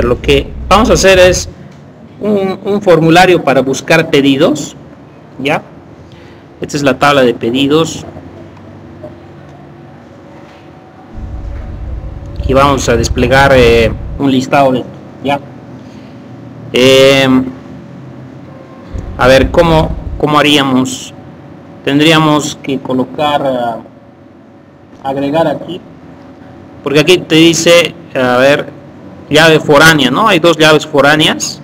Lo que vamos a hacer es un, un formulario para buscar pedidos, ¿ya? Esta es la tabla de pedidos. Y vamos a desplegar eh, un listado de ¿ya? Eh, a ver, ¿cómo, ¿cómo haríamos? Tendríamos que colocar, eh, agregar aquí, porque aquí te dice, a ver, llave foránea, ¿no? Hay dos llaves foráneas.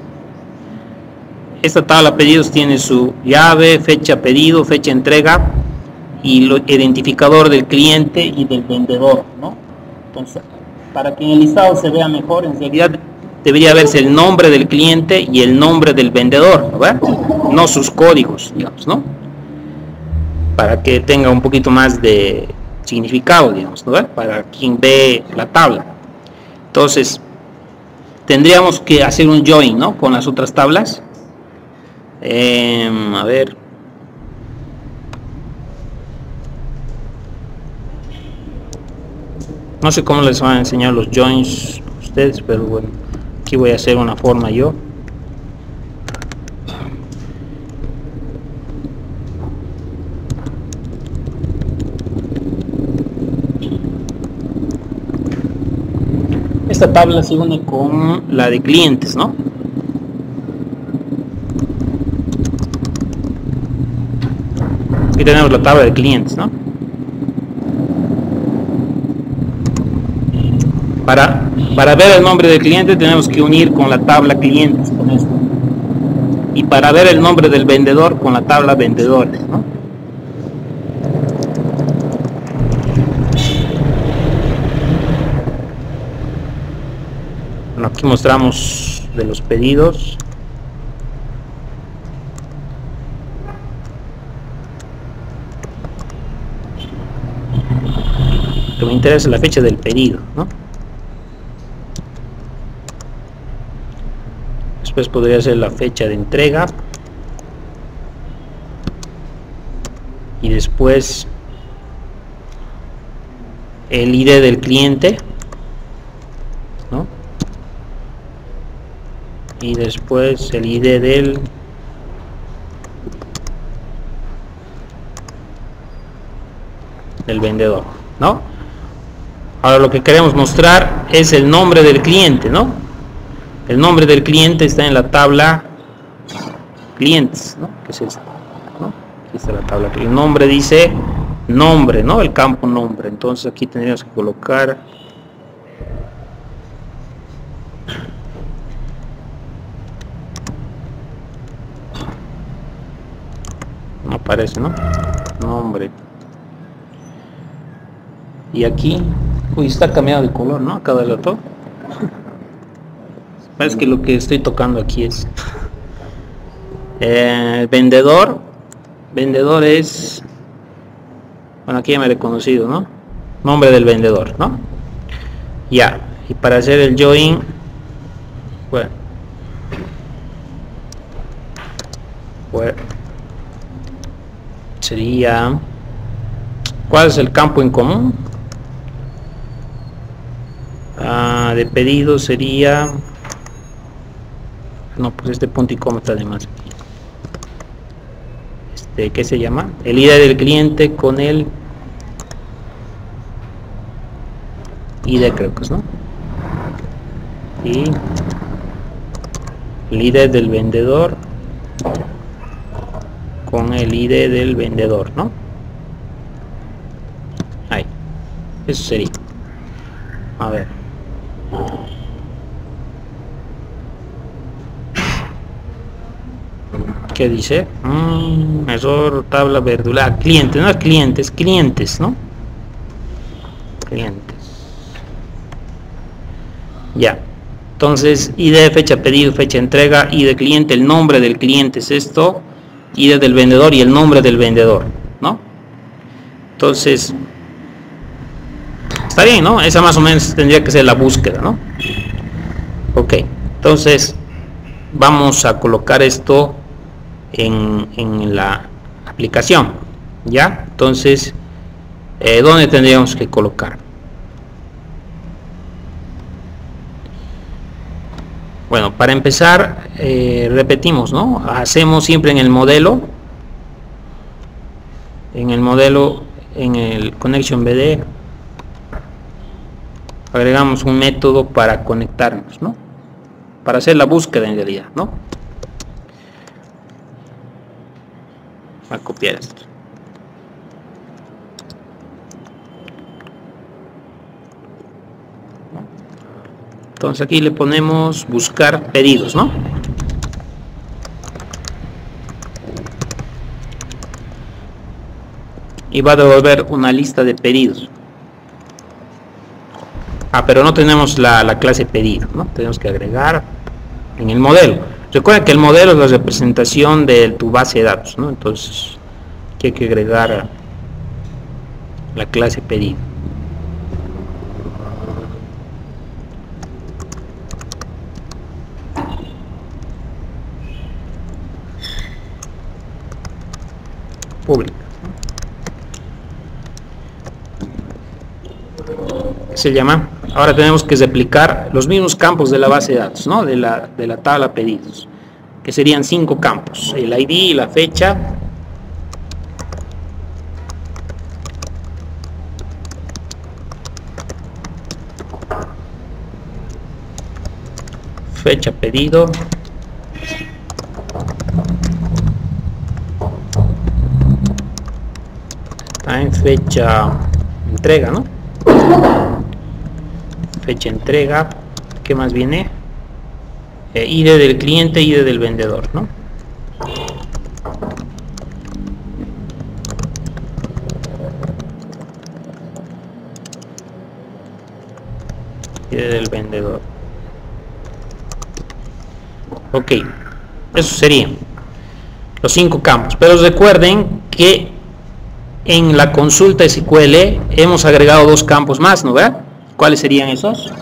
Esta tabla pedidos tiene su llave, fecha pedido, fecha entrega y lo identificador del cliente y del vendedor, ¿no? Entonces, para que en el listado se vea mejor, en realidad debería verse el nombre del cliente y el nombre del vendedor, ¿no? No sus códigos, digamos, ¿no? Para que tenga un poquito más de significado, digamos, ¿no? Para quien ve la tabla. Entonces, tendríamos que hacer un join, ¿no? Con las otras tablas. Eh, a ver. No sé cómo les van a enseñar los joins ustedes, pero bueno, aquí voy a hacer una forma yo. Esta tabla se une con la de clientes, ¿no? Aquí tenemos la tabla de clientes, ¿no? Para, para ver el nombre del cliente tenemos que unir con la tabla clientes, con esto. Y para ver el nombre del vendedor con la tabla vendedores, ¿no? Aquí mostramos de los pedidos. que me interesa la fecha del pedido ¿no? después podría ser la fecha de entrega y después el ID del cliente ¿no? Y después el ID del del vendedor ¿no? Ahora lo que queremos mostrar es el nombre del cliente, ¿no? El nombre del cliente está en la tabla clientes, ¿no? ¿Qué es esta? ¿no? Aquí está la tabla. El nombre dice nombre, ¿no? El campo nombre. Entonces aquí tendríamos que colocar no aparece, ¿no? Nombre. Y aquí Uy, está cambiado de color, ¿no? Cada rato. Parece que lo que estoy tocando aquí es... Eh, vendedor. Vendedor es... Bueno, aquí ya me he reconocido, ¿no? Nombre del vendedor, ¿no? Ya. Y para hacer el join... Bueno. Bueno. Sería... ¿Cuál es el campo en común? Ah, de pedido sería no pues este punto y coma está de más. Este qué se llama el ID del cliente con el ID creo que es no y el del vendedor con el ID del vendedor no ahí eso sería a ver ¿Qué dice? Mm, eso tabla verdura. Clientes, no clientes, clientes, ¿no? Clientes. Ya. Entonces, ID, fecha pedido, fecha entrega, de cliente, el nombre del cliente es esto, ID del vendedor y el nombre del vendedor, ¿no? Entonces, está bien, ¿no? Esa más o menos tendría que ser la búsqueda, ¿no? Ok, entonces vamos a colocar esto en, en la aplicación, ¿ya? Entonces, eh, ¿dónde tendríamos que colocar? Bueno, para empezar, eh, repetimos, ¿no? Hacemos siempre en el modelo, en el modelo, en el Connection BD, agregamos un método para conectarnos, ¿no? Para hacer la búsqueda en realidad, ¿no? A copiar esto. Entonces aquí le ponemos buscar pedidos, ¿no? Y va a devolver una lista de pedidos. Ah, pero no tenemos la, clase pedido, ¿no? Tenemos que agregar en el modelo. Recuerda que el modelo es la representación de tu base de datos, ¿no? Entonces, hay que agregar la clase pedido. Pública. se llama? Ahora tenemos que replicar los mismos campos de la base de datos, ¿no? de, la, de la tabla pedidos, que serían cinco campos, el ID, la fecha, fecha pedido, en fecha entrega, ¿no? fecha entrega, ¿qué más viene? Eh, ID del cliente, ID del vendedor, ¿no? ID del vendedor. Ok, eso sería los cinco campos. Pero recuerden que en la consulta SQL hemos agregado dos campos más, ¿no? ¿verdad? ¿Cuáles serían esos?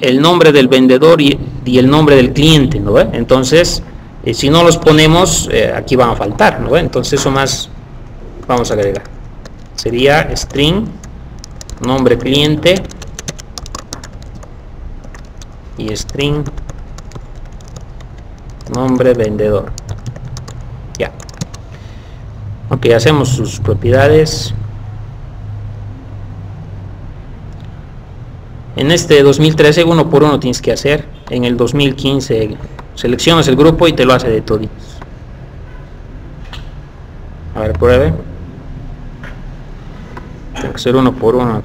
El nombre del vendedor y, el nombre del cliente, ¿no ve? Entonces, eh, si no los ponemos, eh, aquí van a faltar, ¿no ve? Entonces eso más vamos a agregar. Sería string, nombre cliente y string, nombre vendedor. Ok, hacemos sus propiedades. En este 2013 uno por uno tienes que hacer. En el 2015 seleccionas el grupo y te lo hace de toditos. A ver, pruebe. Tiene que ser uno por uno.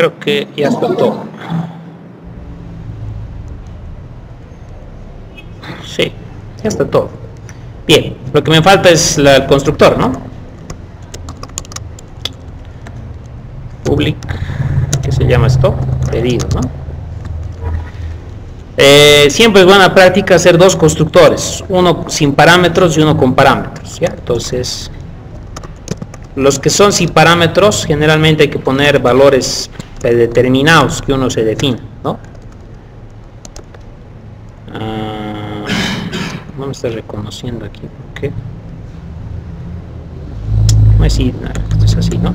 Creo que ya está todo. Sí, ya está todo. Bien, lo que me falta es el constructor, ¿no? Public, ¿qué se llama esto? Pedido, ¿no? Eh, siempre es buena práctica hacer dos constructores, uno sin parámetros y uno con parámetros. Entonces, los que son sin parámetros, generalmente hay que poner valores determinados que uno se define, ¿no? No me está reconociendo aquí, ¿por qué? No es, es así, ¿no?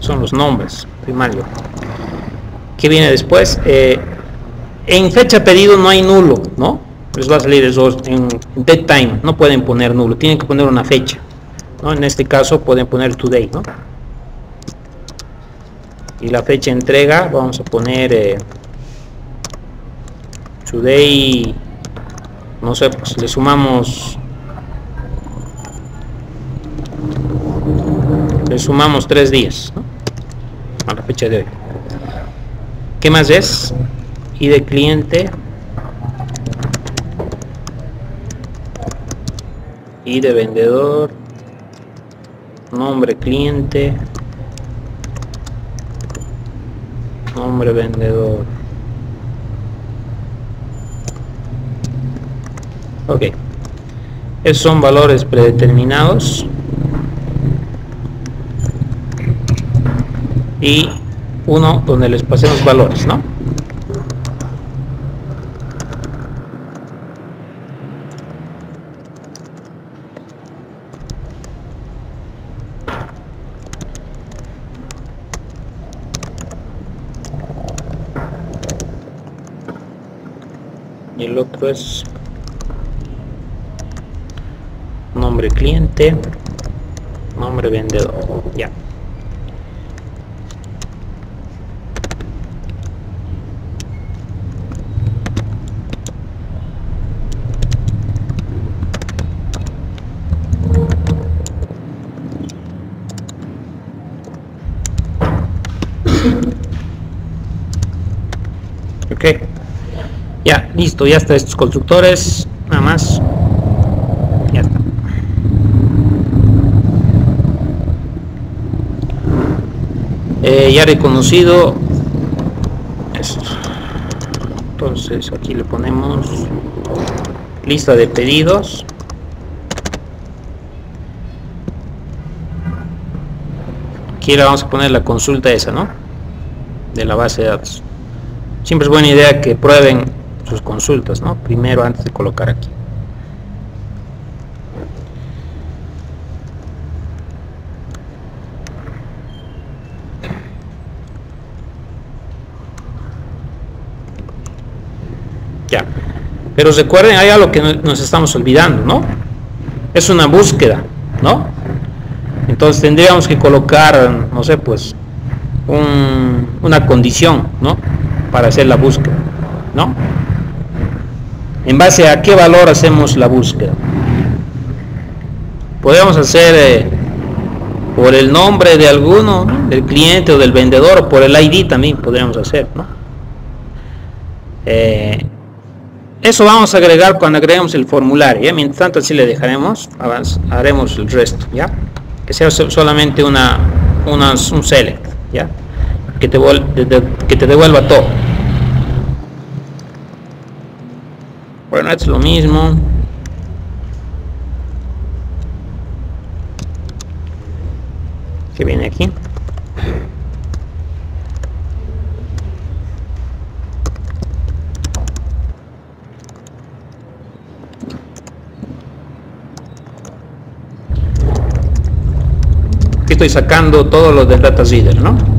Son los nombres primario. ¿Qué viene después? Eh, en fecha pedido no hay nulo, ¿no? Les va a salir eso en dead time, no pueden poner nulo, tienen que poner una fecha. ¿no? En este caso pueden poner today, ¿no? Y la fecha de entrega vamos a poner eh, today no sé pues le sumamos le sumamos tres días a la fecha de hoy. ¿qué más es? y de cliente. Y de vendedor. Nombre cliente nombre vendedor. Ok. Esos son valores predeterminados. Y uno donde les pasemos valores ¿no? El otro es nombre cliente nombre vendedor ya ok ya listo ya está estos constructores nada más. Ya está. Eh, ya reconocido. Esto. Entonces aquí le ponemos lista de pedidos. Aquí le vamos a poner la consulta esa no de la base de datos. Siempre es buena idea que prueben sus consultas no primero antes de colocar aquí. Ya. Pero recuerden hay algo que nos estamos olvidando no es una búsqueda no entonces tendríamos que colocar no sé pues un, una condición no para hacer la búsqueda no en base a qué valor hacemos la búsqueda podemos hacer eh, por el nombre de alguno ¿no? del cliente o del vendedor por el ID también podríamos hacer ¿no? eh, eso vamos a agregar cuando agreguemos el formulario mientras tanto así le dejaremos haremos el resto ya que sea solamente una, una un select ya que te, que te devuelva todo bueno es lo mismo que viene aquí estoy sacando todo lo del data seeder ¿no?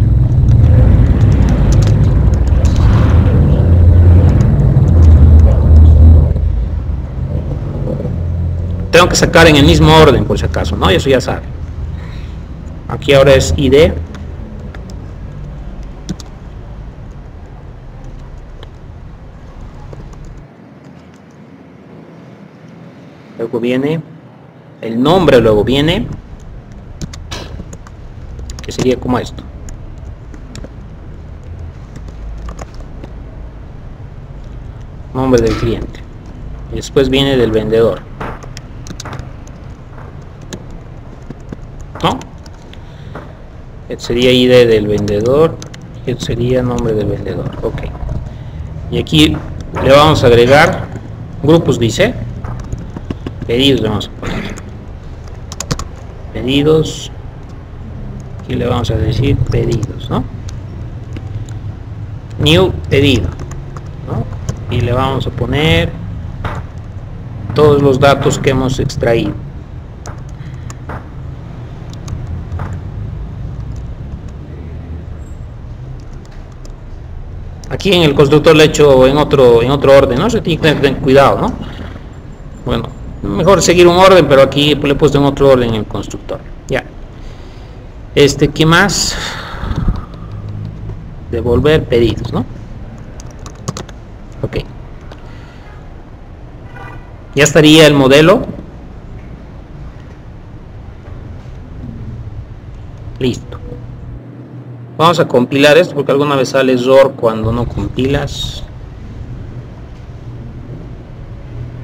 Tengo que sacar en el mismo orden por si acaso, ¿no? Eso ya sabe. Aquí ahora es ID. Luego viene el nombre, luego viene que sería como esto. Nombre del cliente. Y después viene del vendedor. ¿No? Este sería ID del vendedor. Este sería nombre del vendedor. Ok. Y aquí le vamos a agregar grupos dice. Pedidos le vamos a poner. Pedidos. Aquí le vamos a decir pedidos ¿no? new pedido ¿no? y le vamos a poner todos los datos que hemos extraído aquí en el constructor le he hecho en otro en otro orden no se tiene que tener cuidado no bueno mejor seguir un orden pero aquí le he puesto en otro orden el constructor. Ya. Este qué más devolver pedidos no ok. Ya estaría el modelo. Listo Vamos a compilar esto porque alguna vez sale error cuando no compilas.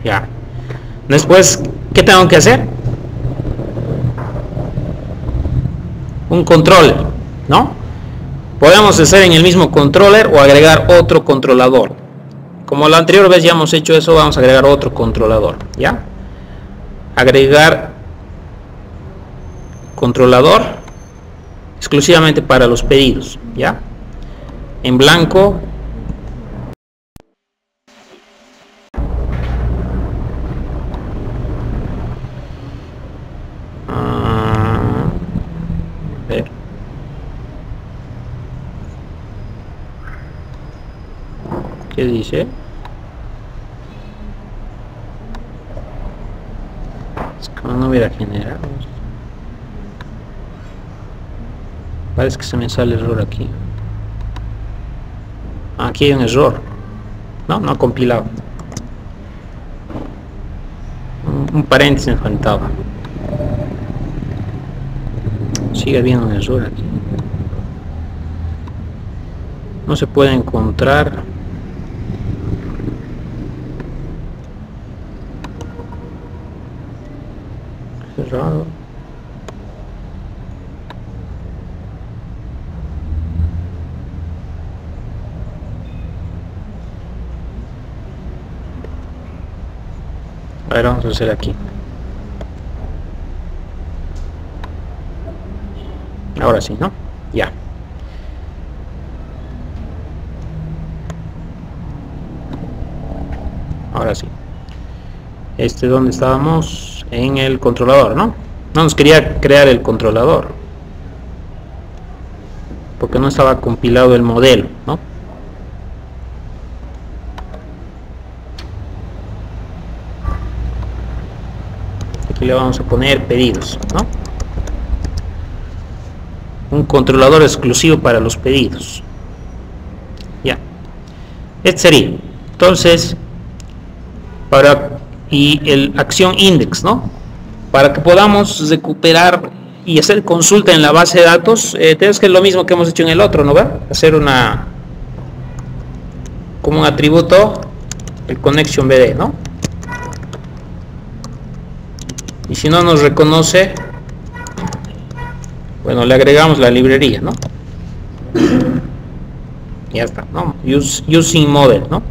Ya. Después ¿qué tengo que hacer? Un controller, ¿no? Podemos hacer en el mismo controller o agregar otro controlador. Como la anterior vez ya hemos hecho eso, vamos a agregar otro controlador, ¿ya? Agregar controlador exclusivamente para los pedidos, ¿ya? En blanco ¿Qué dice? Es no hubiera generado. Parece que se me sale error aquí. Aquí hay un error. No, no ha compilado. Un, paréntesis me faltaba. Sigue habiendo un error aquí. No se puede encontrar cerrado hacer aquí ahora sí no ya ahora sí este donde estábamos en el controlador, ¿no? No nos quería crear el controlador. Porque no estaba compilado el modelo, ¿no? Le vamos a poner pedidos, ¿no? Un controlador exclusivo para los pedidos. Ya. Este sería. Entonces, para y el acción index, ¿no? Para que podamos recuperar y hacer consulta en la base de datos, eh, tenemos que lo mismo que hemos hecho en el otro, ¿no? ¿Va? Hacer una como un atributo el connection bd, ¿no? Y si no nos reconoce, bueno, le agregamos la librería, ¿no? Ya está, ¿no? using model, ¿no?